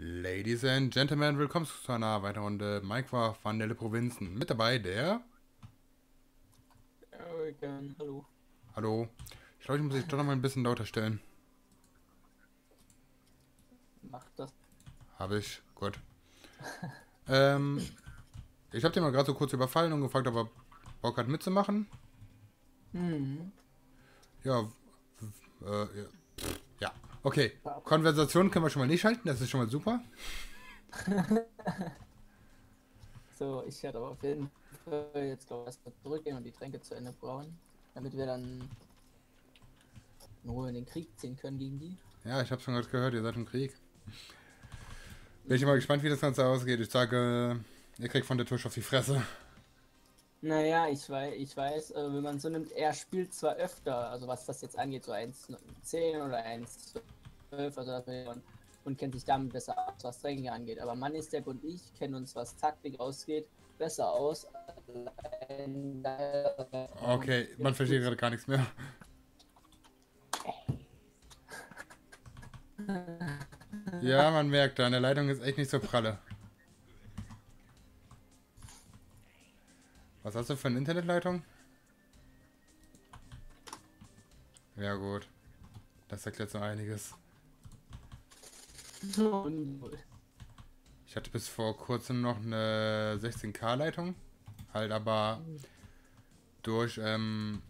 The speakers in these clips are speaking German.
Ladies and Gentlemen, willkommen zu einer weiteren Runde Minecraft Vandelle Provinzen. Mit dabei der... Erican, hallo. Hallo. Ich glaube, ich muss dich doch noch mal ein bisschen lauter stellen. Mach das. Habe ich. Gut. ähm, ich habe dir mal gerade so kurz überfallen und gefragt, ob er Bock hat mitzumachen. Mhm. Ja, äh. Okay, Konversation können wir schon mal nicht halten, das ist schon mal super. So, ich werde aber auf jeden Fall jetzt glaube ich erstmal zurückgehen und die Tränke zu Ende brauen, damit wir dann in Ruhe in den Krieg ziehen können gegen die. Ja, ich habe schon gerade gehört, ihr seid im Krieg. Bin ich mal gespannt, wie das Ganze ausgeht. Ich sage, ihr kriegt von der Tusch auf die Fresse. Naja, ich weiß, ich weiß, äh, wenn man so nimmt, er spielt zwar öfter, also was das jetzt angeht, so 1,10 oder 1,12, also das und, und kennt sich damit besser aus, was Tränke angeht. Aber Money-Step und ich kennen uns, was Taktik ausgeht, besser aus. Okay, man versteht gerade gar nichts mehr. Ja, man merkt, deine Leitung ist echt nicht so pralle. Was hast du für eine Internetleitung? Ja gut. Das erklärt so einiges. Ich hatte bis vor kurzem noch eine 16K-Leitung. Halt aber durch ähm,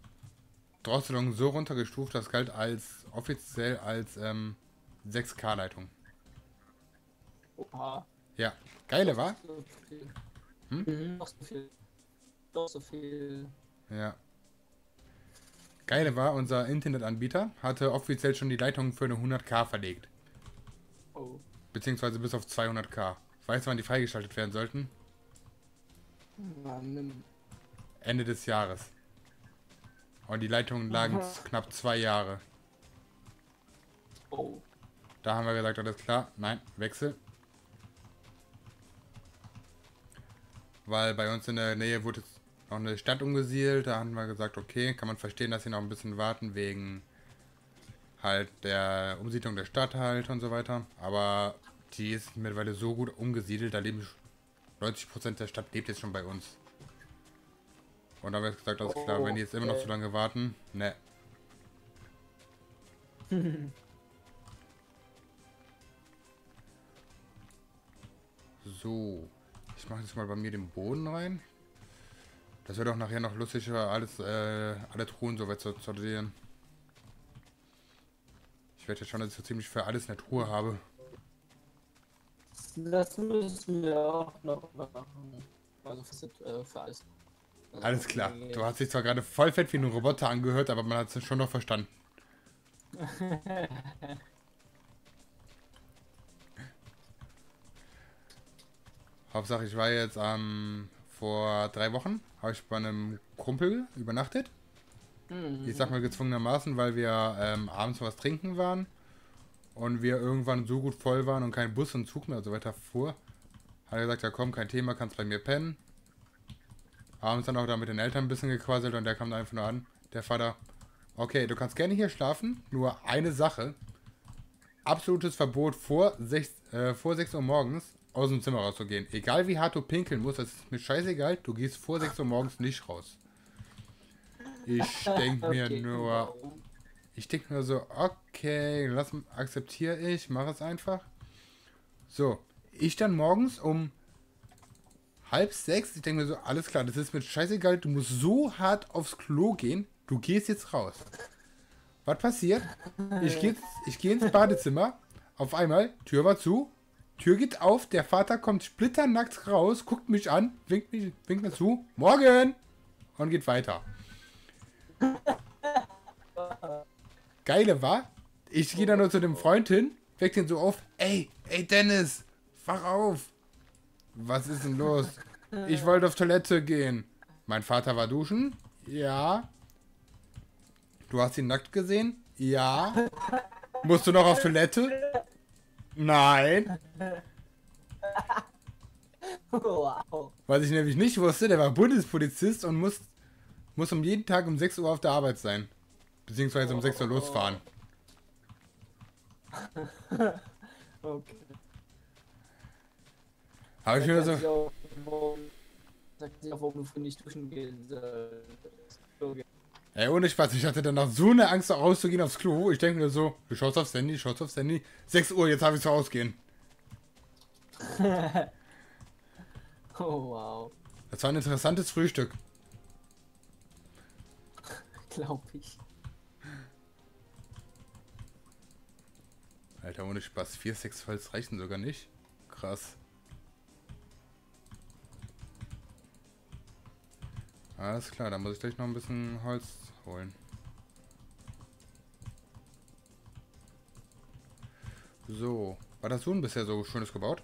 Drosselung so runtergestuft, das galt als offiziell als ähm, 6K-Leitung. Oha. Ja, geile war. Viel. Hm? Noch so viel. Doch so viel. Ja. Geile war, unser Internetanbieter hatte offiziell schon die Leitung für eine 100K verlegt. Oh. Beziehungsweise bis auf 200K. Weißt du, wann die freigeschaltet werden sollten? Mann. Ende des Jahres. Und die Leitungen lagen Aha. knapp zwei Jahre. Oh. Da haben wir gesagt, alles klar, nein, Wechsel. Weil bei uns in der Nähe wurde jetzt noch eine Stadt umgesiedelt. Da haben wir gesagt, okay, kann man verstehen, dass sie noch ein bisschen warten wegen halt der Umsiedlung der Stadt halt und so weiter. Aber die ist mittlerweile so gut umgesiedelt, da leben 90% der Stadt lebt jetzt schon bei uns. Und da haben wir jetzt gesagt, alles klar, wenn die jetzt immer noch so lange warten, ne. So, ich mache jetzt mal bei mir den Boden rein. Das wird auch nachher noch lustiger, alles, äh, alle Truhen so weit zu sortieren. Ich werde jetzt schon, dass ich so ziemlich für alles eine Truhe habe. Das müssen wir auch noch machen. Also für, äh, für alles. Also Alles klar. Du hast dich zwar gerade voll fett wie ein Roboter angehört, aber man hat es schon noch verstanden. Hauptsache, ich war jetzt ähm, vor drei Wochen, habe ich bei einem Kumpel übernachtet. Mhm. Ich sag mal gezwungenermaßen, weil wir ähm, abends was trinken waren und wir irgendwann so gut voll waren und kein Bus und Zug mehr und so weiter fuhr. Hat er gesagt, ja komm, kein Thema, kannst bei mir pennen. Abends dann auch da mit den Eltern ein bisschen gequasselt und der kam da einfach nur an, der Vater. Okay, du kannst gerne hier schlafen, nur eine Sache. Absolutes Verbot vor 6, äh, vor 6 Uhr morgens aus dem Zimmer rauszugehen. Egal wie hart du pinkeln musst, das ist mir scheißegal, du gehst vor 6 Uhr morgens nicht raus. Ich denk mir Okay, nur, warum? ich denke nur so, okay, lass, akzeptiere ich, mach es einfach. So, ich dann morgens um halb sechs, ich denke mir so, alles klar, das ist mir scheißegal, du musst so hart aufs Klo gehen, du gehst jetzt raus. Was passiert? Ich gehe ich geh ins Badezimmer, auf einmal, Tür war zu, Tür geht auf, der Vater kommt splitternackt raus, guckt mich an, winkt, mich, winkt mir zu, morgen! Und geht weiter. Geile war, ich gehe dann nur zu dem Freund hin, weck den so auf, ey, ey Dennis, wach auf. Was ist denn los? Ich wollte auf Toilette gehen. Mein Vater war duschen? Ja. Du hast ihn nackt gesehen? Ja. Musst du noch auf Toilette? Nein. Wow. Was ich nämlich nicht wusste, der war Bundespolizist und muss, muss um jeden Tag um 6 Uhr auf der Arbeit sein. Beziehungsweise um 6 Uhr losfahren. Okay. Habe ich mir so. Sagt sich auch, warum du nicht duschen gehen sollst. Ey, ohne Spaß, ich hatte danach so eine Angst, auch rauszugehen aufs Klo. Ich denke mir so, du schaust aufs Handy, schaust aufs Handy. 6 Uhr, jetzt habe ich zu rausgehen. Oh wow, Das war ein interessantes Frühstück. glaub ich. Alter, ohne Spaß, 4, 6 Holz reichen sogar nicht. Krass. Alles klar, dann muss ich gleich noch ein bisschen Holz holen. So, was hast du denn bisher so Schönes gebaut?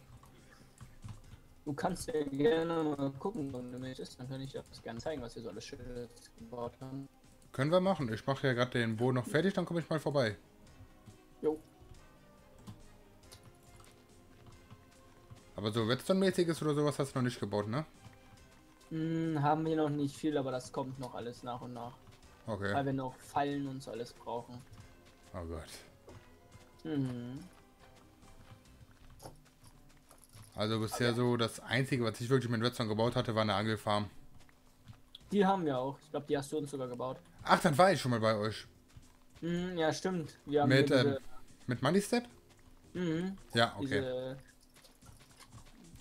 Du kannst ja gerne mal gucken, wenn du möchtest. Dann kann ich dir das gerne zeigen, was wir so alles Schönes gebaut haben. Können wir machen. Ich mache ja gerade den Boden noch fertig, dann komme ich mal vorbei. Jo. Aber so Redstone-mäßiges oder sowas hast du noch nicht gebaut, ne? Hm, haben wir noch nicht viel, aber das kommt noch alles nach und nach. Okay. Weil wir noch Fallen und so alles brauchen. Oh Gott. Mhm. Also bisher so das Einzige, was ich wirklich mit Redstone gebaut hatte, war eine Angelfarm. Die haben wir auch. Ich glaube, die hast du uns sogar gebaut. Ach, dann war ich schon mal bei euch. Mhm, ja, stimmt. Wir haben Mit, ähm, mit Money Step? mhm, Ja, okay. diese,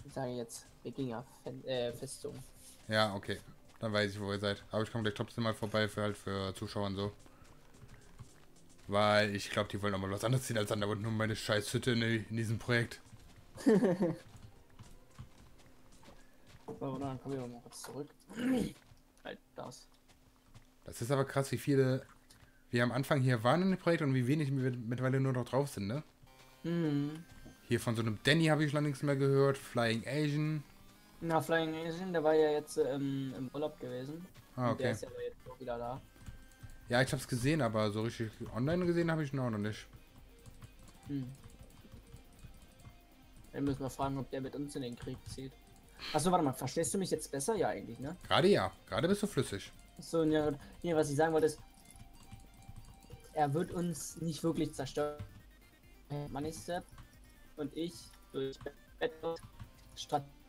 ich sage jetzt, Wikinger-Festung. Ja, okay. Dann weiß ich, wo ihr seid. Aber ich komme gleich trotzdem mal vorbei für halt für Zuschauer und so. Weil ich glaube, die wollen auch mal was anderes ziehen als an, aber nur meine scheiß Hütte in, in diesem Projekt. So, dann kommen wir mal kurz zurück. halt das. Das ist aber krass, wie viele wir am Anfang hier waren in dem Projekt und wie wenig wir mittlerweile nur noch drauf sind, ne? Mhm. Hier von so einem Danny habe ich schon nichts mehr gehört. Flying Asian. Na, Flying Asian, der war ja jetzt ähm, im Urlaub gewesen. Ah, Und Der okay. ist ja jetzt auch wieder da. Ja, ich habe es gesehen, aber so richtig online gesehen habe ich ihn auch noch nicht. Hm. Dann müssen wir fragen, ob der mit uns in den Krieg zieht. Achso, warte mal, verstehst du mich jetzt besser? Ja, eigentlich, ne? Gerade ja. Gerade bist du flüssig. So, ja, nee, was ich sagen wollte ist, er wird uns nicht wirklich zerstören. Money Step und ich durch Battle Strategien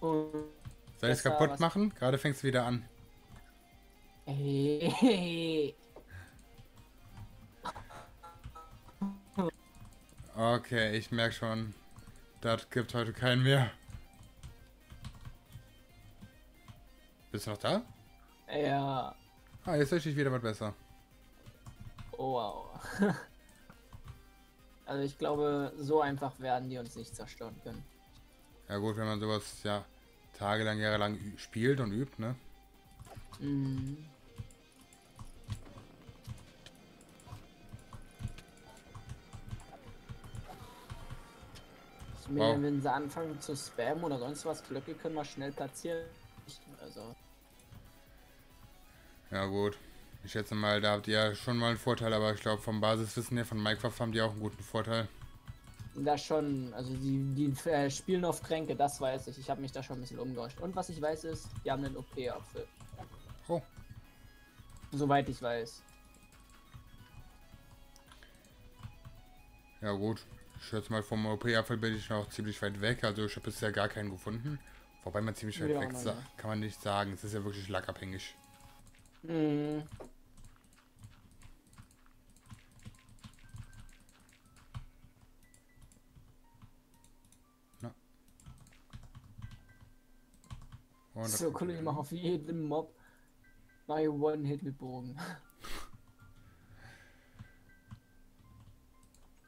und Soll ich es kaputt machen? Gerade fängst du wieder an. Hey, Okay, ich merke schon. Das gibt heute keinen mehr. Bist du noch da? ja, Ah, jetzt höre ich wieder was besser. oh, wow. Also ich glaube, so einfach werden die uns nicht zerstören können. Ja gut, wenn man sowas ja tagelang, jahrelang spielt und übt, ne? Mhm. Wow. wenn sie anfangen zu spammen oder sonst was, Blöcke können wir schnell platzieren. Also, Ja gut. Ich schätze mal, da habt ihr ja schon mal einen Vorteil, aber ich glaube vom Basiswissen her von Minecraft haben die auch einen guten Vorteil. Da schon, also die, die äh, spielen auf Tränke, das weiß ich. Ich habe mich da schon ein bisschen umgeuscht. Und was ich weiß ist, die haben einen OP-Apfel. Oh, Soweit ich weiß. ja gut. Ich schätze mal, vom OP-Apfel bin ich noch ziemlich weit weg. Also ich habe bisher gar keinen gefunden. Wobei man ziemlich weit Ja, weg kann man nicht sagen. Es ist ja wirklich lackabhängig. Mhm. Das So, cool, ich mache auf jeden Mob my One-Hit mit Bogen.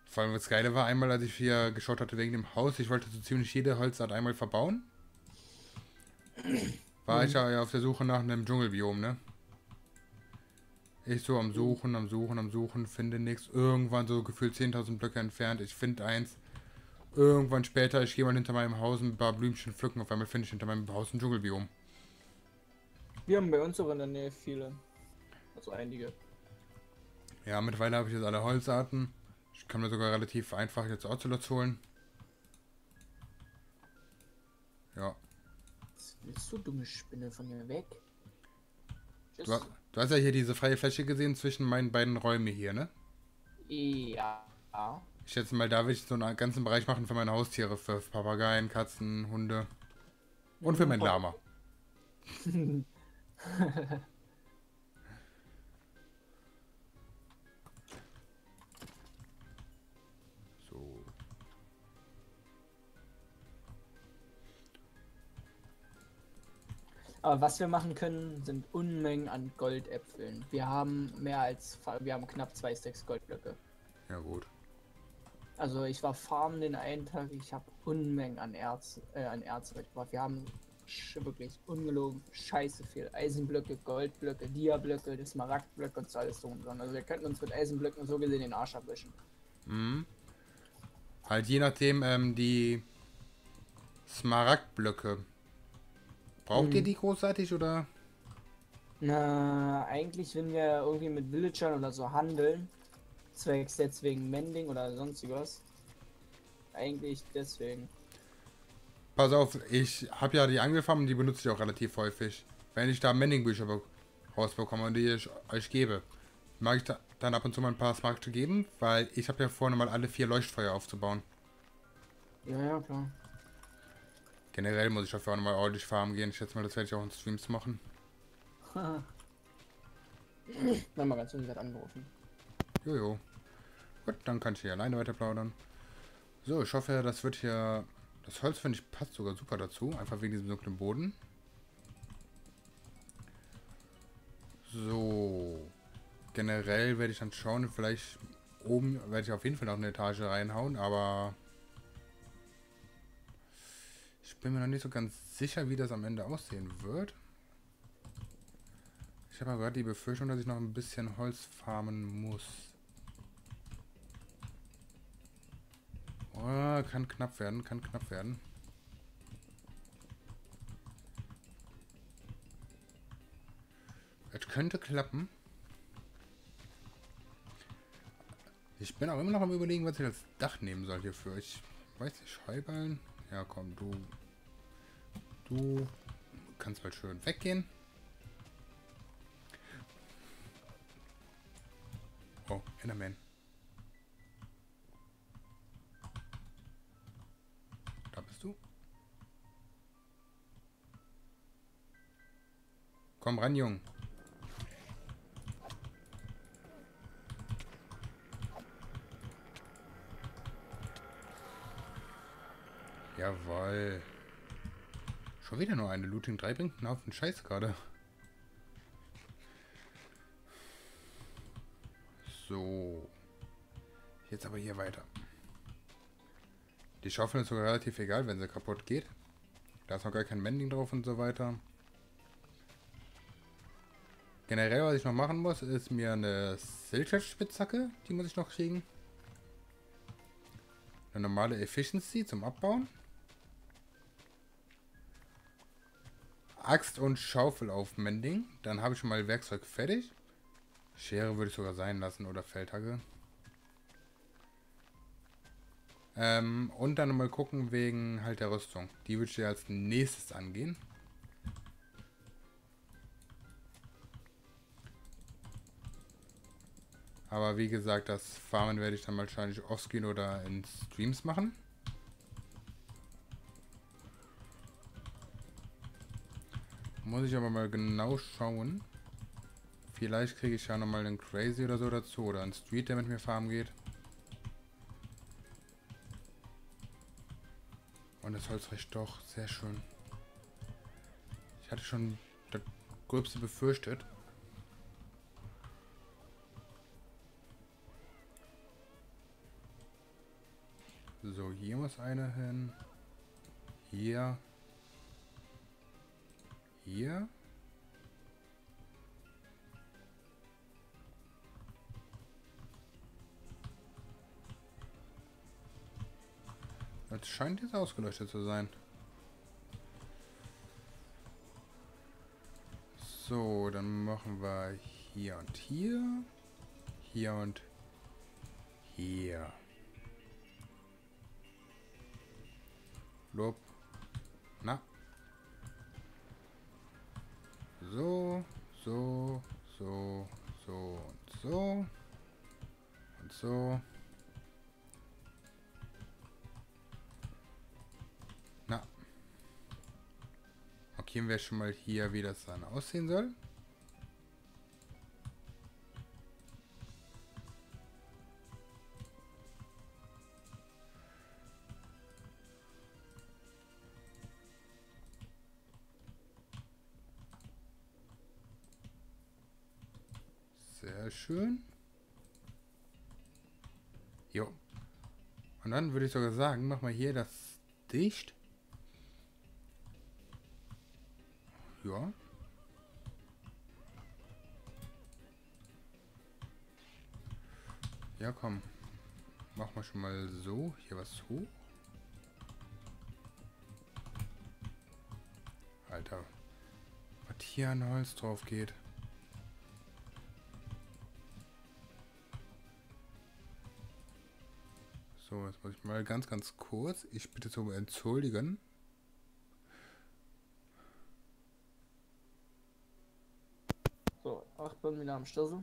Vor allem das Geile war einmal, als ich hier geschaut hatte wegen dem Haus, ich wollte so ziemlich jede Holzart einmal verbauen. War ich ja auf der Suche nach einem Dschungelbiom, ne? Ich so am Suchen, am Suchen, am Suchen, finde nichts. Irgendwann so gefühlt 10.000 Blöcke entfernt, ich finde eins. Irgendwann später, ich gehe mal hinter meinem Haus ein paar Blümchen pflücken, auf einmal finde ich hinter meinem Haus ein Dschungelbiom. Wir haben bei uns auch in der Nähe viele. Also einige. Ja, mittlerweile habe ich jetzt alle Holzarten. Ich kann mir sogar relativ einfach jetzt Ocelots holen. Ja. Was willst du, dumme Spinne, von mir weg? Du, ha- du hast ja hier diese freie Fläche gesehen zwischen meinen beiden Räumen hier, ne? Ja. Ich schätze mal, da will ich so einen ganzen Bereich machen für meine Haustiere, für Papageien, Katzen, Hunde und für mein Lama. so. Aber was wir machen können, sind Unmengen an Goldäpfeln. Wir haben mehr als, wir haben knapp zwei Stacks Goldblöcke. Ja gut. Also ich war farmen den einen Tag, ich habe Unmengen an Erz, äh, an Erz mitgebracht. Wir haben wirklich ungelogen scheiße viel. Eisenblöcke, Goldblöcke, Diablöcke, Smaragdblöcke und so alles so und so. Also wir könnten uns mit Eisenblöcken so gesehen den Arsch abwischen. Mhm. Halt je nachdem, ähm, die Smaragdblöcke. Braucht mhm. ihr die großartig oder? Na, eigentlich, wenn wir irgendwie mit Villagern oder so handeln, zwecks deswegen Mending oder sonstiges. Eigentlich deswegen. Pass auf, ich habe ja die angefangen, die benutze ich auch relativ häufig. Wenn ich da Mending-Bücher rausbekomme und die ich euch gebe, mag ich da dann ab und zu mal ein paar Smaragde geben, weil ich habe ja vor, mal alle vier Leuchtfeuer aufzubauen. Ja, ja, klar. Generell muss ich dafür auch nochmal ordentlich farmen gehen. Ich schätze mal, das werde ich auch in Streams machen. Mal ganz unsicher angerufen. Jojo. Gut, dann kann ich hier alleine weiter plaudern. So, ich hoffe, das wird hier das Holz, finde ich, passt sogar super dazu. Einfach wegen diesem dunklen Boden. So. Generell werde ich dann schauen, vielleicht oben werde ich auf jeden Fall noch eine Etage reinhauen, aber ich bin mir noch nicht so ganz sicher, wie das am Ende aussehen wird. Ich habe aber gerade die Befürchtung, dass ich noch ein bisschen Holz farmen muss. Oh, kann knapp werden, kann knapp werden. Es könnte klappen. Ich bin auch immer noch am überlegen, was ich als Dach nehmen soll hierfür. Ich weiß nicht, Scheiballen. Ja, komm, du. Du kannst mal schön weggehen. Oh, Enderman. Komm ran, Jung. Jawoll. Schon wieder nur eine. Looting 3 bringt einen Haufen Scheiß gerade. So. Jetzt aber hier weiter. Die Schaufel ist sogar relativ egal, wenn sie kaputt geht. Da ist noch gar kein Mending drauf und so weiter. Generell, was ich noch machen muss, ist mir eine Silchef-Spitzhacke. Die muss ich noch kriegen. Eine normale Efficiency zum Abbauen. Axt und Schaufel auf Mending. Dann habe ich schon mal Werkzeug fertig. Schere würde ich sogar sein lassen oder Feldhacke. Ähm, und dann mal gucken wegen halt der Rüstung. Die würde ich als nächstes angehen. Aber wie gesagt, das Farmen werde ich dann wahrscheinlich offscreen oder in Streams machen. Muss ich aber mal genau schauen. Vielleicht kriege ich ja nochmal einen Crazy oder so dazu. Oder einen Street, der mit mir farmen geht. Und das Holz reicht doch. Sehr schön. Ich hatte schon das Gröbste befürchtet. So, hier muss einer hin. Hier. Hier. Das scheint jetzt ausgeleuchtet zu sein. So, dann machen wir hier und hier. Hier und hier. Blub. Na? So, so, so, so und so. Und so. Na. Markieren wir schon mal hier, wie das dann aussehen soll. Sehr schön. Jo. Und dann würde ich sogar sagen, mach mal hier das dicht. Ja. Ja, komm. Mach mal schon mal so. Hier was hoch. Alter. Was hier an Holz drauf geht. So, jetzt muss ich mal ganz, ganz kurz. Ich bitte zu entschuldigen. So, acht bin wieder am Schlüssel.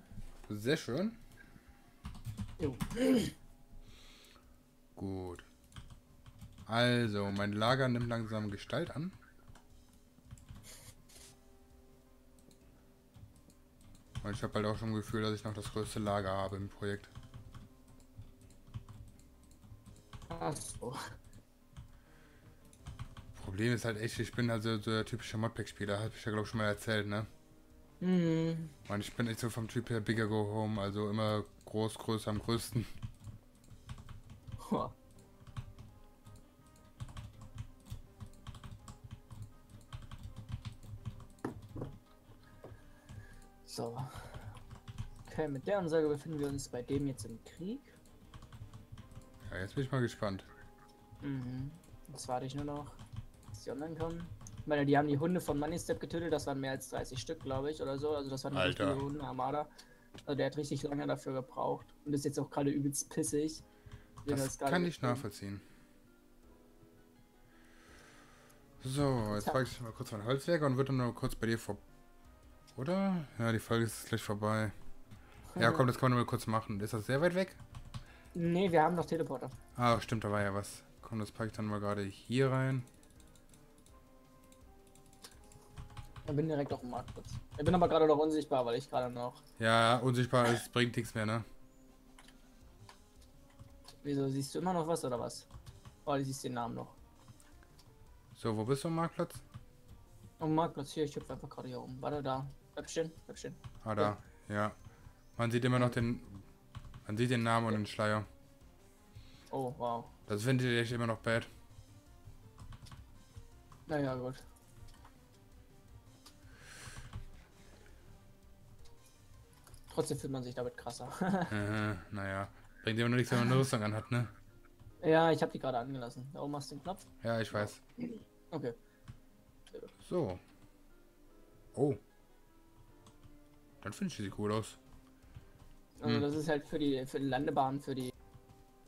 Sehr schön. Jo. Gut. Also, mein Lager nimmt langsam Gestalt an. Und ich habe halt auch schon ein Gefühl, dass ich noch das größte Lager habe im Projekt. Ach so. Problem ist halt echt, ich bin also so der typische Modpack-Spieler, habe ich ja glaube ich schon mal erzählt, ne? Hm. Und ich bin echt so vom Typ her bigger go home, also immer groß, größer, am größten. Huh. So. Okay, mit der Ansage befinden wir uns bei dem jetzt im Krieg. Ja, jetzt bin ich mal gespannt. Mhm. Jetzt warte ich nur noch, dass die online kommen. Ich meine, die haben die Hunde von Money Step getötet, das waren mehr als 30 Stück, glaube ich, oder so. Also das waren Alter. richtige Hunde, Armada. Also der hat richtig lange dafür gebraucht und ist jetzt auch gerade übelst pissig. Das gerade kann ich nachvollziehen. So, jetzt frage ich mal kurz mein Holzwerk und wird dann noch kurz bei dir vor. Oder? Ja, die Folge ist gleich vorbei. Ja, komm, das kann man nur mal kurz machen. Ist das sehr weit weg? Nee, wir haben noch Teleporter. Ah, stimmt, da war ja was. Komm, das packe ich dann mal gerade hier rein. Ich bin direkt auf dem Marktplatz. Ich bin aber gerade noch unsichtbar, weil ich gerade noch. Ja, unsichtbar ist, bringt nichts mehr, ne? Wieso siehst du immer noch was oder was? Oh, du siehst den Namen noch. So, wo bist du am Marktplatz? Dem Marktplatz hier, ich hüpfe einfach gerade hier rum. Warte da. Bleib stehen, bleib stehen. Ah, da. Ja. Man sieht immer noch den. Man sieht den Namen und den Schleier. Oh, wow. Das findet ihr echt immer noch bad. Naja, gut. Trotzdem fühlt man sich damit krasser. äh, naja. Bringt immer nur nichts, wenn man eine Rüstung anhat, ne? ja, ich habe die gerade angelassen. Da oben hast du den Knopf. Ja, ich weiß. Okay. So. Oh. Dann finde ich, sieht cool aus. Also Hm. das ist halt für die für die Landebahn, für die.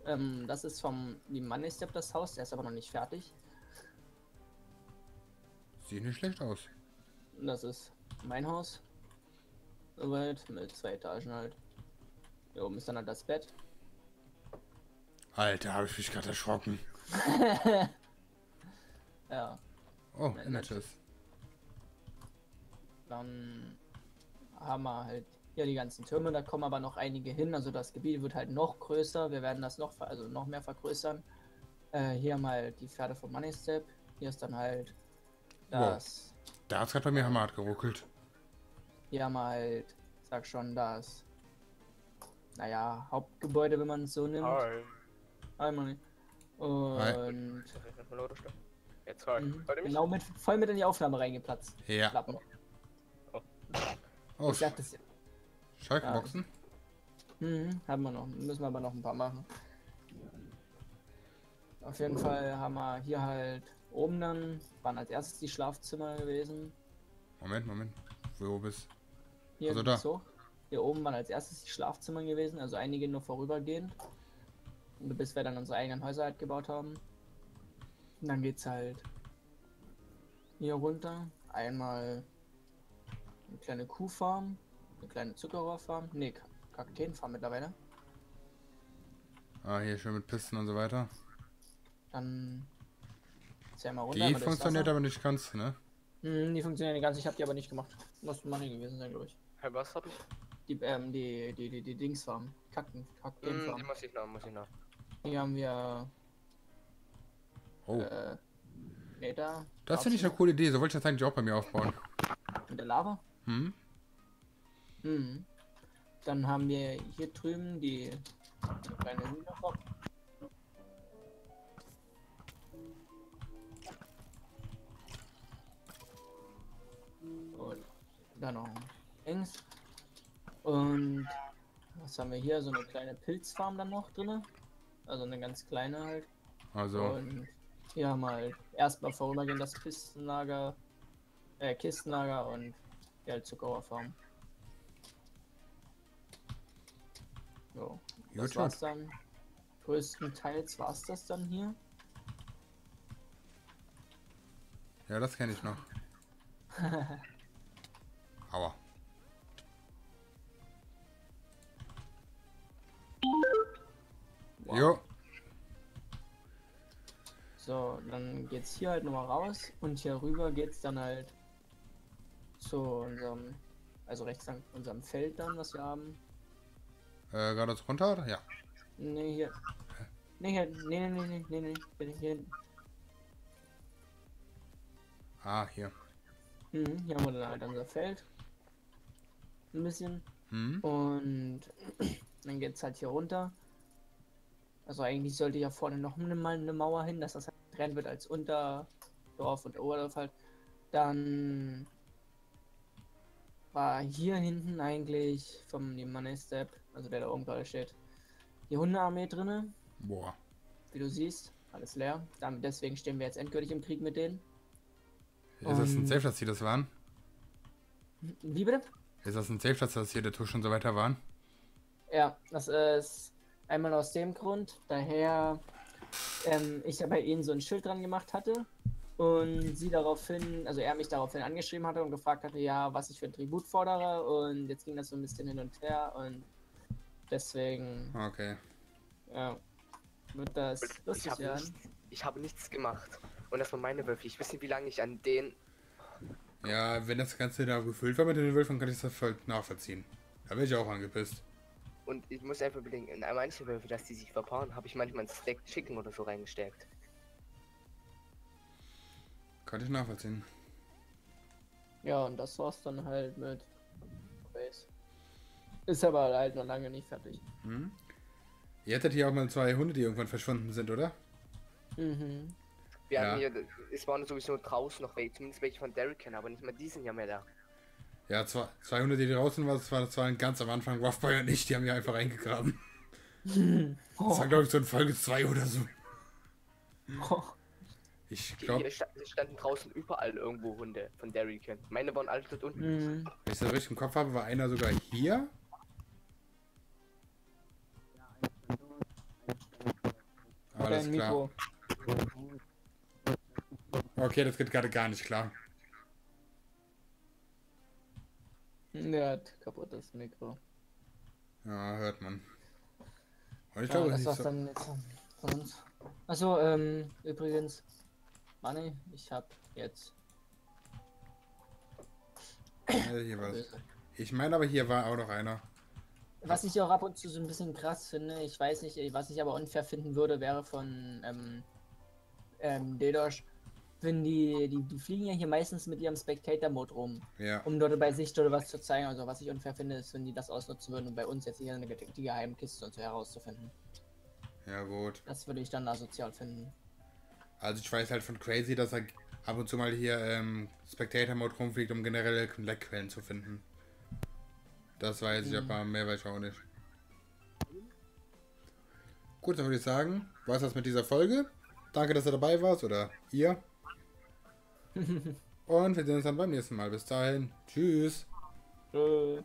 Ähm, das ist vom die Money Step das Haus, der ist aber noch nicht fertig. Sieht nicht schlecht aus. Das ist mein Haus. Soweit, mit zwei Etagen halt. Hier oben ist dann halt das Bett. Alter, habe ich mich gerade erschrocken. Ja, Oh, Images. dann haben wir halt hier die ganzen Türme, da kommen aber noch einige hin. Also das Gebiet wird halt noch größer. Wir werden das noch, ver- also noch mehr vergrößern. Äh, hier haben wir halt die Pferde von Money Step. Hier ist dann halt Wow. das. Da hat's gerade bei mir hammerhart geruckelt. Hier haben wir halt, sag schon, das. Naja, Hauptgebäude, wenn man es so nimmt. Hi. Und das nicht eine Melodie stimmt? Jetzt hi. mhm, genau mit voll mit in die Aufnahme reingeplatzt. Ja. Klappen. Oh, Ich sag das ja. Schalkboxen. Mhm, haben wir noch. Müssen wir aber noch ein paar machen. Auf jeden Fall haben wir hier halt oben dann, waren als erstes die Schlafzimmer gewesen. Moment, Moment. Wo bist Hier Also da. hoch. Hier oben waren als erstes die Schlafzimmer gewesen, also einige nur vorübergehend. Und bis wir dann unsere eigenen Häuser halt gebaut haben. Und dann geht's halt hier runter. Einmal eine kleine Kuhfarm, eine kleine Zuckerrohrfarm, nee, Ka- Kakteenfarm mittlerweile. Ah, hier schön mit Pisten und so weiter. Dann ja mal runter. Die funktioniert aber nicht ganz, ne? Hm, die funktionieren nicht ganz, ich habe die aber nicht gemacht. Muss Money gewesen sein, glaube ich. Hey, was hab ich? Die, ähm, die, die, die, die Dingsfarm. Kacken, Hm, Kacken. die muss ich noch, muss ich noch. Hier haben wir, Oh, äh, Meter. das finde ich eine coole Idee. So wollte ich das eigentlich auch bei mir aufbauen. Mit der Lava. Hm? Mhm. Dann haben wir hier drüben die kleine Hühnerfarm. Und dann noch links. Und was haben wir hier? So eine kleine Pilzfarm dann noch drin. Also eine ganz kleine halt. Also, Und hier haben wir halt erstmal vorübergehend das Kistenlager, äh, Kistenlager und die halt Zuckerrohrfarm. So, das Gut, war's dann. Größtenteils war's das dann hier. ja, das kenne ich noch. Aua. Jo, So, dann geht's hier halt nochmal raus und hier rüber geht's dann halt zu unserem, also rechts an unserem Feld dann, was wir haben. Äh, geradeaus runter? Ja. Nee, hier. Nee, hier, nee, nee, nee, nee, nee, nee, hier, hier hinten. Ah, hier. Mhm, hier haben wir dann halt unser Feld. Ein bisschen. Hm? Und dann geht's halt hier runter. Also eigentlich sollte ja vorne noch mal eine Mauer hin, dass das halt getrennt wird als Unterdorf und Oberdorf halt. Dann war hier hinten eigentlich vom Money Step, also der da oben gerade steht, die Hundearmee drinne, Boah. wie du siehst, alles leer. Dann, deswegen stehen wir jetzt endgültig im Krieg mit denen. Ist das ein Und- Safe, dass die das waren? Wie bitte? Ist das ein Safe, dass das hier der Tusch und so weiter waren? Ja, das ist einmal aus dem Grund, daher ähm, ich ja bei ihnen so ein Schild dran gemacht hatte und sie daraufhin, also er mich daraufhin angeschrieben hatte und gefragt hatte, ja, was ich für ein Tribut fordere und jetzt ging das so ein bisschen hin und her und deswegen, Okay. ja, wird das Ich lustig habe werden. nichts, ich habe nichts gemacht. Und das waren meine Würfel. Ich weiß nicht, wie lange ich an den. Ja, wenn das Ganze da gefüllt war mit den Wölfen, kann ich das voll nachvollziehen. Da wäre ich auch angepisst. Und ich muss einfach überlegen, in manche Würfel, dass die sich verpaaren, habe ich manchmal ein Stack Chicken oder so reingesteckt. Kann ich nachvollziehen. Ja, und das war's dann halt mit. Ist aber halt noch lange nicht fertig. Hm? Ihr hattet hier auch mal zwei Hunde, die irgendwann verschwunden sind, oder? Mhm. Wir Ja. hatten hier, es waren sowieso draußen noch welche, zumindest welche von Derek kennen, aber nicht mal die sind ja mehr da. Ja, zwei, zwei Hunde, die draußen waren, das war, waren ganz am Anfang Ruffboy und ich, die haben hier einfach reingegraben. Das war, glaube ich, so in Folge 2 oder so. Ich glaube, hier sta standen draußen überall irgendwo Hunde von Derrick. Meine waren alle dort unten. Mhm. wenn ich das richtig im Kopf habe, war einer sogar hier. Alles Dein klar. Mikro. Okay, das geht gerade gar nicht klar. Der hat kaputtes Mikro. Ja, hört man. Und ich Ja, glaube, das war's so, dann jetzt von uns. Achso, ähm, übrigens, Manni, ich hab jetzt. hier war's. Ich meine aber, hier war auch noch einer. Was ich auch ab und zu so ein bisschen krass finde, ich weiß nicht, was ich aber unfair finden würde, wäre von ähm, ähm, Dedosh, wenn die, die, die fliegen ja hier meistens mit ihrem Spectator-Mode rum, Ja. um dort bei sich oder was zu zeigen. Also was ich unfair finde, ist, wenn die das ausnutzen würden, um bei uns jetzt hier eine die geheimen Kiste und so herauszufinden. Ja, gut. Das würde ich dann asozial finden. Also ich weiß halt von Crazy, dass er ab und zu mal hier ähm, Spectator-Mode rumfliegt, um generelle Leckquellen zu finden. Das weiß ich, aber mehr weiß ich auch nicht. Gut, dann würde ich sagen, war das mit dieser Folge. Danke, dass du dabei warst, oder ihr. Und wir sehen uns dann beim nächsten Mal. Bis dahin. Tschüss. Tschö.